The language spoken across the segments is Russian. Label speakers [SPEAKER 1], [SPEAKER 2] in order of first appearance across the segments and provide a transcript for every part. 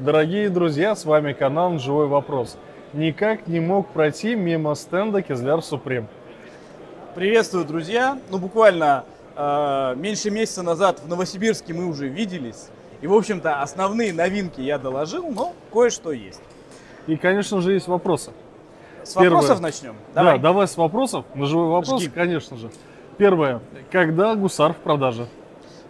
[SPEAKER 1] Дорогие друзья, с вами канал «Живой вопрос». Никак не мог пройти мимо стенда Кизляр Супрем.
[SPEAKER 2] Приветствую, друзья. Ну, буквально э, меньше месяца назад в Новосибирске мы уже виделись. И, в общем-то, основные новинки я доложил, но кое-что есть.
[SPEAKER 1] И, конечно же, есть вопросы.
[SPEAKER 2] С вопросов начнем?
[SPEAKER 1] Давай. Да, давай с вопросов. На живой вопрос, Жги. конечно же. Первое. Когда гусар в продаже?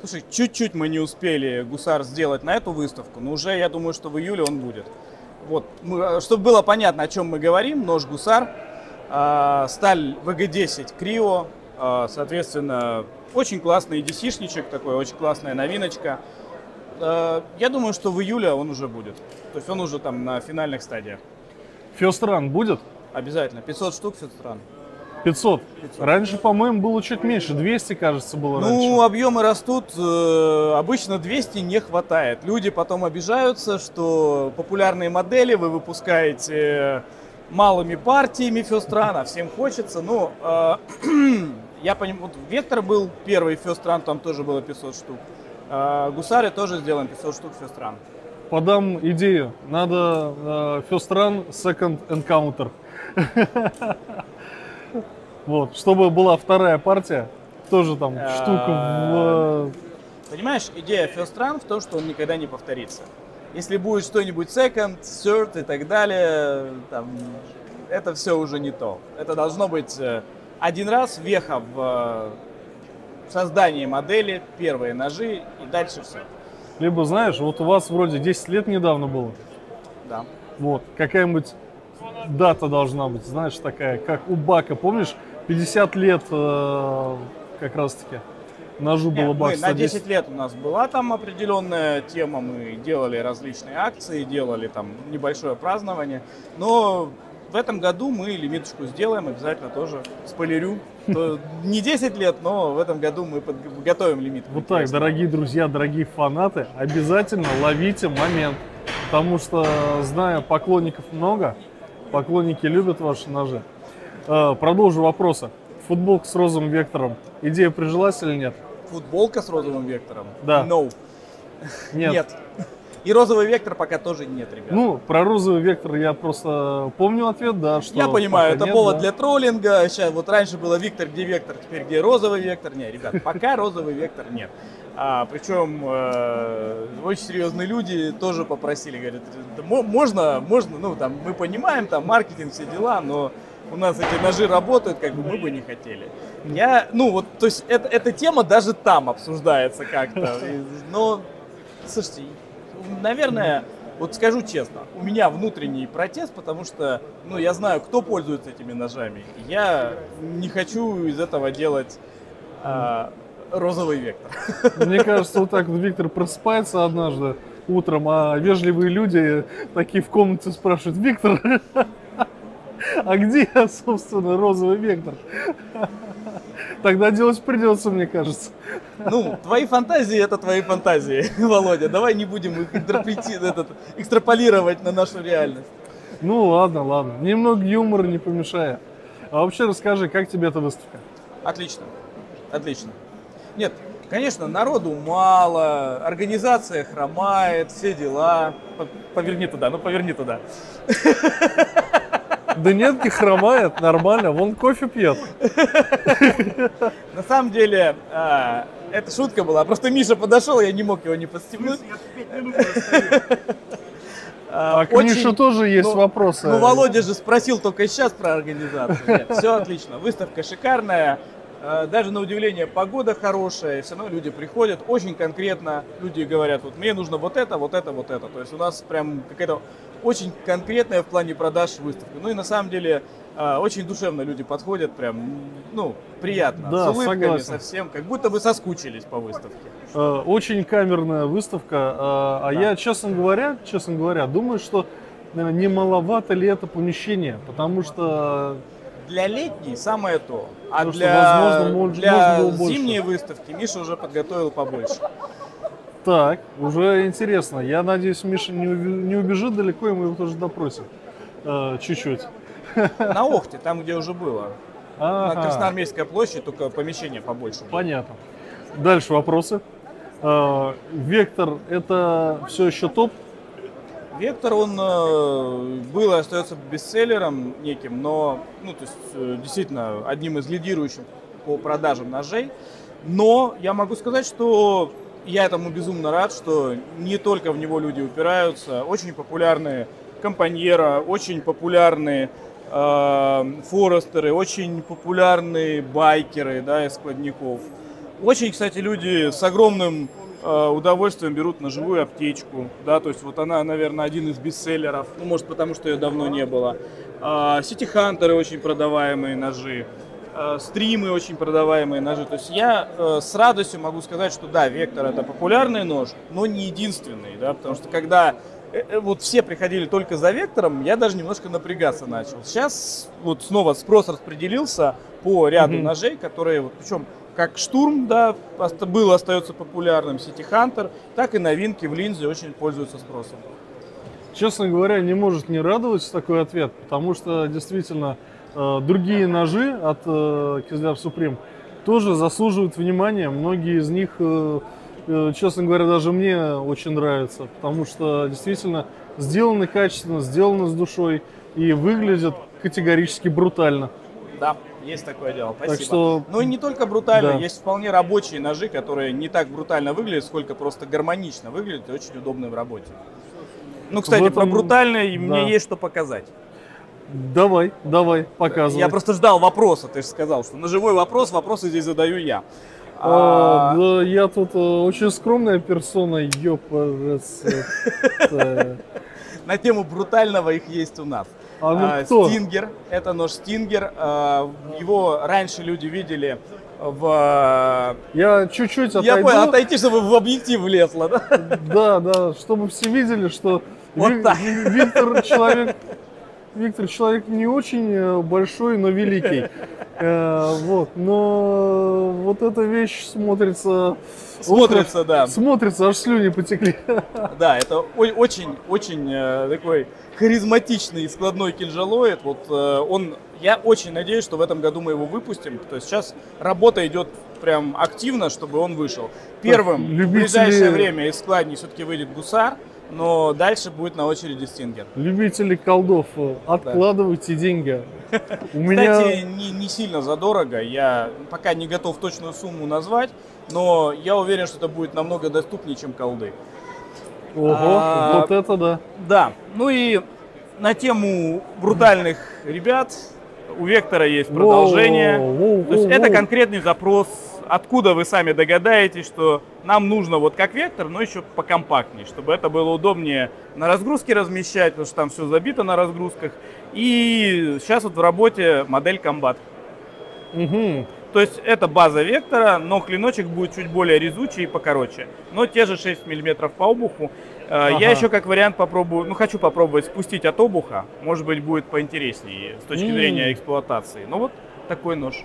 [SPEAKER 2] Слушай, чуть-чуть мы не успели гусар сделать на эту выставку, но уже я думаю, что в июле он будет. Вот, мы, чтобы было понятно, о чем мы говорим, нож гусар, э, сталь VG10 Крио, э, соответственно, очень классный DC-шничек такой, очень классная новиночка. Э, я думаю, что в июле он уже будет. То есть он уже там на финальных стадиях.
[SPEAKER 1] Фестран будет?
[SPEAKER 2] Обязательно. 500 штук Фестран.
[SPEAKER 1] 500. 500. Раньше, по-моему, было чуть меньше. 200, кажется, было
[SPEAKER 2] ну,
[SPEAKER 1] раньше.
[SPEAKER 2] Ну, объемы растут. Э, обычно 200 не хватает. Люди потом обижаются, что популярные модели вы выпускаете малыми партиями Фестран, а всем хочется. Ну, э, я понимаю, вот Вектор был первый Фестран, там тоже было 500 штук. Э, Гусары тоже сделаем 500 штук Фестран.
[SPEAKER 1] Подам идею. Надо э, Фестран Second Encounter. Вот, чтобы была вторая партия, тоже там а, штука в...
[SPEAKER 2] Понимаешь, идея First Run в том, что он никогда не повторится. Если будет что-нибудь second, third и так далее, там, это все уже не то. Это должно быть э, один раз веха в э, создании модели, первые ножи и дальше все.
[SPEAKER 1] Либо, знаешь, вот у вас вроде 10 лет недавно было.
[SPEAKER 2] Да.
[SPEAKER 1] Вот, какая-нибудь дата должна быть, знаешь, такая, как у Бака, помнишь, 50 лет э, как раз-таки ножу было бак
[SPEAKER 2] На 10 лет у нас была там определенная тема, мы делали различные акции, делали там небольшое празднование, но в этом году мы лимиточку сделаем, обязательно тоже спойлерю. Не 10 лет, но в этом году мы готовим лимит.
[SPEAKER 1] Вот так, дорогие друзья, дорогие фанаты, обязательно ловите момент. Потому что, зная поклонников много, поклонники любят ваши ножи. Э, продолжу вопросы. Футболка с розовым вектором. Идея прижилась или нет?
[SPEAKER 2] Футболка с розовым вектором?
[SPEAKER 1] Да.
[SPEAKER 2] No.
[SPEAKER 1] Нет.
[SPEAKER 2] нет. И розовый вектор пока тоже нет, ребят.
[SPEAKER 1] Ну, про розовый вектор я просто помню ответ, да, что
[SPEAKER 2] Я понимаю, это нет, повод да. для троллинга. Сейчас вот раньше было Виктор, где вектор, теперь где розовый вектор. Не, ребят, пока розовый вектор нет. А, причем э, очень серьезные люди тоже попросили, говорят, можно, можно, ну там мы понимаем, там маркетинг, все дела, но у нас эти ножи работают, как бы мы бы не хотели. Я, ну вот, то есть это, эта тема даже там обсуждается как-то. Но, слушайте, наверное, вот скажу честно, у меня внутренний протест, потому что, ну, я знаю, кто пользуется этими ножами. Я не хочу из этого делать а, розовый вектор.
[SPEAKER 1] Мне кажется, вот так вот Виктор просыпается однажды утром, а вежливые люди такие в комнате спрашивают, Виктор, а где, собственно, розовый вектор? Тогда делать придется, мне кажется.
[SPEAKER 2] Ну, твои фантазии это твои фантазии, Володя. Давай не будем их этот, экстраполировать на нашу реальность.
[SPEAKER 1] Ну ладно, ладно. Немного юмора не помешает. А вообще расскажи, как тебе эта выставка?
[SPEAKER 2] Отлично. Отлично. Нет, конечно, народу мало, организация хромает, все дела. Поверни туда, ну поверни туда.
[SPEAKER 1] Да нет, не хромает, нормально, вон кофе пьет.
[SPEAKER 2] На самом деле, а, это шутка была. Просто Миша подошел, я не мог его не подстегнуть.
[SPEAKER 1] А, а к Мише тоже есть ну, вопросы.
[SPEAKER 2] Ну, Володя же спросил только сейчас про организацию. Нет, все отлично. Выставка шикарная. А, даже на удивление погода хорошая, все равно люди приходят, очень конкретно люди говорят, вот мне нужно вот это, вот это, вот это. То есть у нас прям какая-то очень конкретная в плане продаж выставка. Ну и на самом деле а, очень душевно люди подходят, прям, ну, приятно.
[SPEAKER 1] Да,
[SPEAKER 2] с улыбками
[SPEAKER 1] согласен.
[SPEAKER 2] совсем, как будто вы соскучились по выставке.
[SPEAKER 1] Э, очень камерная выставка. Э, а да. я, честно говоря, честно говоря, думаю, что не маловато ли это помещение, потому что
[SPEAKER 2] для летней самое то. А Потому для, возможно, может, для зимней выставки Миша уже подготовил побольше.
[SPEAKER 1] Так, уже интересно. Я надеюсь, Миша не, не убежит далеко, и мы его тоже допросим. Э, чуть-чуть.
[SPEAKER 2] На Охте, там, где уже было. Ага. На Красноармейской площади, только помещение побольше.
[SPEAKER 1] Понятно. Дальше вопросы. Э, Вектор это все еще топ?
[SPEAKER 2] Вектор, он э, был и остается бестселлером неким, но, ну, то есть, э, действительно, одним из лидирующих по продажам ножей. Но я могу сказать, что я этому безумно рад, что не только в него люди упираются. Очень популярные компаньера, очень популярные э, Forester ы, очень популярные Biker ы да, из складников. Очень, кстати, люди с огромным удовольствием берут ножевую аптечку. Да, то есть вот она, наверное, один из бестселлеров. Ну, может, потому что ее давно не было. City Hunter ы очень продаваемые ножи. Э, стримы очень продаваемые ножи. То есть я э, с радостью могу сказать, что да, Вектор это популярный нож, но не единственный, да, потому что когда э, вот все приходили только за Вектором, я даже немножко напрягаться начал. Сейчас вот снова спрос распределился по ряду mm-hmm. ножей, которые, вот, причем как Штурм, да, был, остается популярным, City Hunter, так и новинки в линзе очень пользуются спросом.
[SPEAKER 1] Честно говоря, не может не радовать такой ответ, потому что действительно Э, другие ножи от э, Кизляв Суприм тоже заслуживают внимания. Многие из них, э, честно говоря, даже мне очень нравятся, потому что действительно сделаны качественно, сделаны с душой и выглядят категорически брутально.
[SPEAKER 2] Да, есть такое дело. Спасибо. Так что... Ну и не только брутально, да. есть вполне рабочие ножи, которые не так брутально выглядят, сколько просто гармонично выглядят и очень удобны в работе. Ну, кстати, этом... про брутальное да. мне есть что показать.
[SPEAKER 1] Давай, давай, показывай.
[SPEAKER 2] Я просто ждал вопроса, ты же сказал, что на живой вопрос, вопросы здесь задаю я.
[SPEAKER 1] А, а... Да, я тут э, очень скромная персона, ёпарас.
[SPEAKER 2] На тему брутального их есть у нас.
[SPEAKER 1] А ну а, кто?
[SPEAKER 2] Стингер, это нож Стингер. А, его раньше люди видели в...
[SPEAKER 1] Я чуть-чуть отойду.
[SPEAKER 2] Я понял, отойти, чтобы в объектив влезло, да?
[SPEAKER 1] Да, да, чтобы все видели, что вот так. Виктор человек Виктор человек не очень э, большой, но великий. Э, вот, но вот эта вещь смотрится...
[SPEAKER 2] Смотрится, да.
[SPEAKER 1] Смотрится, аж слюни потекли.
[SPEAKER 2] Да, это очень-очень э, такой харизматичный складной кинжалоид. Вот он, я очень надеюсь, что в этом году мы его выпустим. То есть сейчас работа идет прям активно, чтобы он вышел. Первым любители... в ближайшее время из складней все-таки выйдет гусар но дальше будет на очереди Стингер.
[SPEAKER 1] Любители колдов, э, откладывайте да. деньги.
[SPEAKER 2] У меня... Кстати, не, не сильно задорого, я пока не готов точную сумму назвать, но я уверен, что это будет намного доступнее, чем колды.
[SPEAKER 1] Ого, а, вот это да.
[SPEAKER 2] Да, ну и на тему брутальных ребят у Вектора есть продолжение. Воу, То есть воу, это конкретный запрос откуда вы сами догадаетесь, что нам нужно вот как вектор, но еще покомпактнее, чтобы это было удобнее на разгрузке размещать, потому что там все забито на разгрузках. И сейчас вот в работе модель комбат. Угу. То есть это база вектора, но клиночек будет чуть более резучий и покороче. Но те же 6 мм по обуху. Э, ага. Я еще как вариант попробую, ну хочу попробовать спустить от обуха. Может быть будет поинтереснее с точки зрения эксплуатации. Но вот такой нож.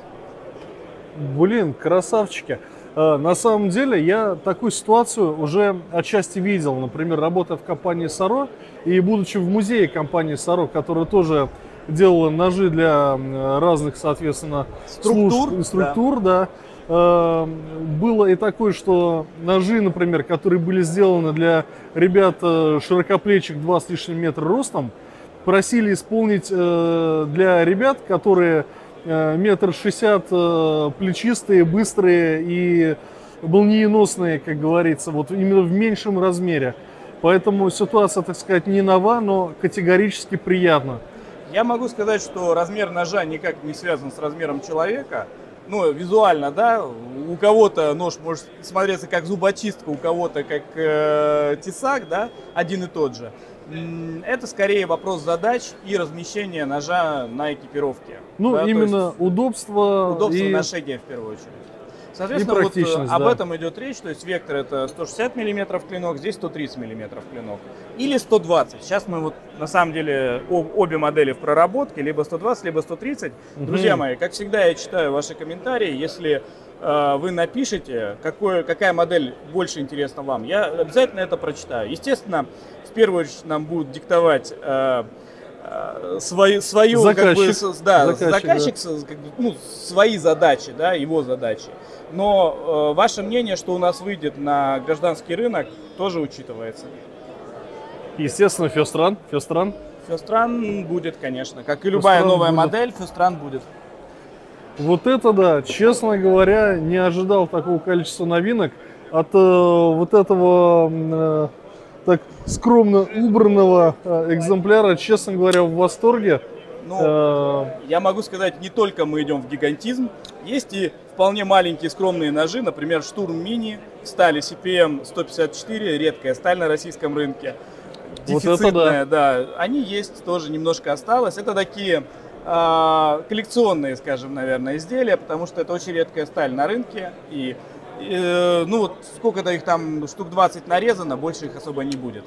[SPEAKER 1] Блин, красавчики. Э, на самом деле я такую ситуацию уже отчасти видел. Например, работая в компании Саро и будучи в музее компании Саро, которая тоже делала ножи для разных, соответственно,
[SPEAKER 2] структур,
[SPEAKER 1] служб, структур да. да. Э, было и такое, что ножи, например, которые были сделаны для ребят э, широкоплечих 2 с лишним метра ростом, просили исполнить для ребят, которые Э, метр шестьдесят, э, плечистые, быстрые и молниеносные, как говорится, вот именно в меньшем размере. Поэтому ситуация, так сказать, не нова, но категорически приятна.
[SPEAKER 2] Я могу сказать, что размер ножа никак не связан с размером человека. Ну, визуально, да, у кого-то нож может смотреться как зубочистка, у кого-то как э, тесак, да, один и тот же. Это скорее вопрос задач и размещения ножа на экипировке.
[SPEAKER 1] Ну, да, именно удобство.
[SPEAKER 2] Удобство и... ношения в первую очередь. Соответственно, вот э, об да. этом идет речь. То есть вектор это 160 мм клинок, здесь 130 мм клинок. Или 120. Сейчас мы вот на самом деле обе модели в проработке, либо 120, либо 130. Угу. Друзья мои, как всегда, я читаю ваши комментарии. Если э, вы напишите, какой, какая модель больше интересна вам, я обязательно это прочитаю. Естественно, первую очередь нам будут диктовать э, э, свою, свою
[SPEAKER 1] заказчик,
[SPEAKER 2] как бы, да, заказчик, заказчик да. Как бы, ну, свои задачи, да, его задачи. Но э, ваше мнение, что у нас выйдет на гражданский рынок, тоже учитывается.
[SPEAKER 1] Естественно, Фестран. Фестран.
[SPEAKER 2] Фестран будет, конечно. Как и любая
[SPEAKER 1] Фестран
[SPEAKER 2] новая
[SPEAKER 1] будет.
[SPEAKER 2] модель, Фестран будет.
[SPEAKER 1] Вот это да, честно говоря, не ожидал такого количества новинок от э, вот этого э, так скромно убранного э, экземпляра. Честно говоря, в восторге.
[SPEAKER 2] Ну,
[SPEAKER 1] Э,
[SPEAKER 2] я могу сказать, не только мы идем в гигантизм, есть и вполне маленькие скромные ножи, например, Штурм Мини, стали CPM 154, редкая сталь на российском рынке.
[SPEAKER 1] Вот это
[SPEAKER 2] Дефицитная, да. Они есть, тоже немножко осталось. Это такие а, коллекционные, скажем, наверное, изделия, потому что это очень редкая сталь на рынке. И, э, ну вот сколько-то их там, штук 20 нарезано, больше их особо не будет.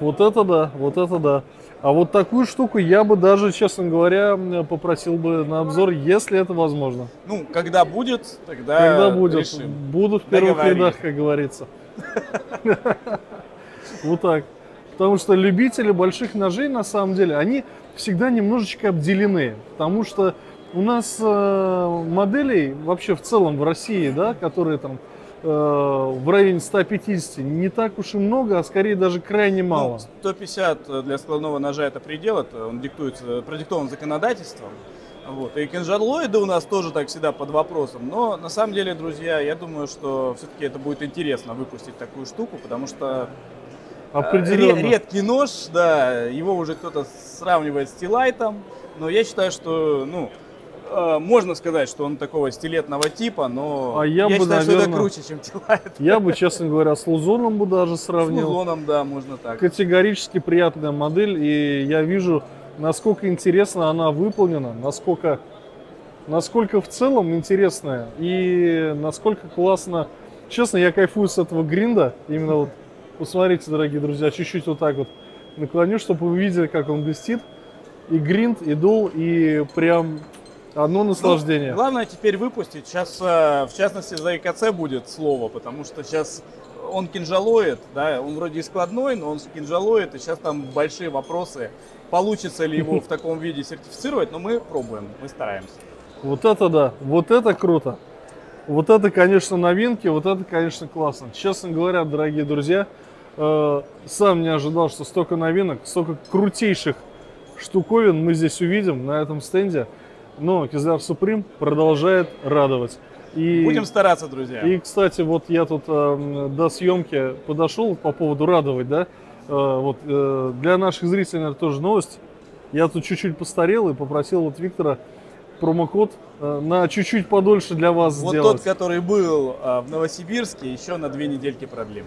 [SPEAKER 1] Вот это да, вот это да. А вот такую штуку я бы даже, честно говоря, попросил бы на обзор, если это возможно.
[SPEAKER 2] Ну, когда будет, тогда
[SPEAKER 1] Когда будет,
[SPEAKER 2] решим.
[SPEAKER 1] буду в первых рядах, как говорится. Вот так. Потому что любители больших ножей, на самом деле, они всегда немножечко обделены. Потому что у нас э, моделей вообще в целом в России, да, которые там э, в районе 150, не так уж и много, а скорее даже крайне мало.
[SPEAKER 2] Ну, 150 для складного ножа это предел, это он диктуется, продиктован законодательством. Вот. И кинжалоиды у нас тоже так всегда под вопросом. Но на самом деле, друзья, я думаю, что все-таки это будет интересно выпустить такую штуку, потому что э,
[SPEAKER 1] Определенно.
[SPEAKER 2] ре- редкий нож, да, его уже кто-то сравнивает с стилайтом, но я считаю, что, ну, э, можно сказать, что он такого стилетного типа, но
[SPEAKER 1] А я бы,
[SPEAKER 2] считаю, что это
[SPEAKER 1] наверное,
[SPEAKER 2] круче, чем стилайт.
[SPEAKER 1] Я бы, честно говоря, с Лузоном бы даже
[SPEAKER 2] С
[SPEAKER 1] сравнил.
[SPEAKER 2] музоном, да, можно так.
[SPEAKER 1] Категорически приятная модель, и я вижу, насколько интересно она выполнена, насколько, насколько в целом интересная, и насколько классно. Честно, я кайфую с этого гринда. Именно вот, посмотрите, дорогие друзья, чуть-чуть вот так вот наклоню, чтобы вы видели, как он блестит. И гринд, и дул, и прям одно наслаждение.
[SPEAKER 2] Ну, главное теперь выпустить. Сейчас, э, в частности, за ИКЦ будет слово, потому что сейчас он кинжалоид, да, он вроде и складной, но он кинжалоид, и сейчас там большие вопросы, получится ли его в таком виде сертифицировать, но мы пробуем, мы стараемся.
[SPEAKER 1] Вот это да, вот это круто. Вот это, конечно, новинки, вот это, конечно, классно. Честно говоря, дорогие друзья, э, сам не ожидал, что столько новинок, столько крутейших штуковин мы здесь увидим на этом стенде. Но Кизляр Суприм продолжает радовать. И,
[SPEAKER 2] Будем стараться, друзья.
[SPEAKER 1] и, кстати, вот я тут э, до съемки подошел по поводу радовать, да. Э, вот э, для наших зрителей, наверное, тоже новость. Я тут чуть-чуть постарел и попросил вот Виктора промокод э, на чуть-чуть подольше для вас
[SPEAKER 2] вот
[SPEAKER 1] сделать.
[SPEAKER 2] тот, который был э, в Новосибирске, еще на две недельки продлим.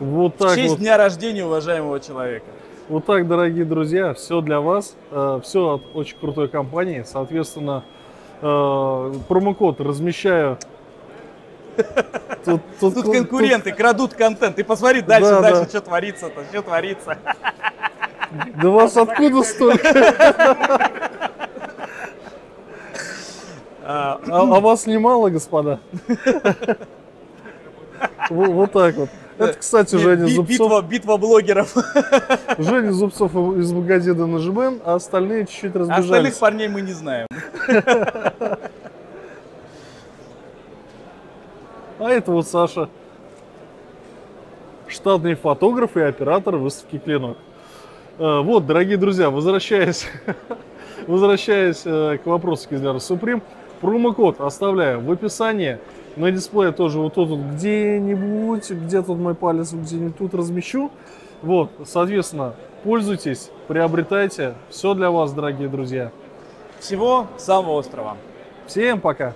[SPEAKER 1] Вот
[SPEAKER 2] В
[SPEAKER 1] так
[SPEAKER 2] честь
[SPEAKER 1] вот.
[SPEAKER 2] дня рождения уважаемого человека.
[SPEAKER 1] Вот так, дорогие друзья, все для вас, все от очень крутой компании. Соответственно, э, промокод размещаю. Тут, тут-
[SPEAKER 2] Тут
[SPEAKER 1] тут-
[SPEAKER 2] конкуренты крадут контент. Ты посмотри дальше,
[SPEAKER 1] Да,
[SPEAKER 2] дальше,
[SPEAKER 1] да.
[SPEAKER 2] что творится-то, что творится.
[SPEAKER 1] Да вас откуда столько?
[SPEAKER 2] А,
[SPEAKER 1] А, вас немало, господа? Вот так вот. Это, кстати, Женя Зубцов.
[SPEAKER 2] битва, битва блогеров.
[SPEAKER 1] Женя Зубцов из магазина Нажимэн, а остальные чуть-чуть
[SPEAKER 2] А Остальных
[SPEAKER 1] разбежались.
[SPEAKER 2] парней мы не знаем.
[SPEAKER 1] А это вот Саша. Штатный фотограф и оператор выставки «Клинок». Э, Вот, дорогие друзья, возвращаясь, возвращаясь э, к вопросу Кизляра Суприм, промокод оставляю в описании. На дисплее тоже вот тут вот где-нибудь, где тут мой палец, где-нибудь тут размещу. Вот, соответственно, пользуйтесь, приобретайте. Все для вас, дорогие друзья.
[SPEAKER 2] Всего самого острова.
[SPEAKER 1] Всем пока!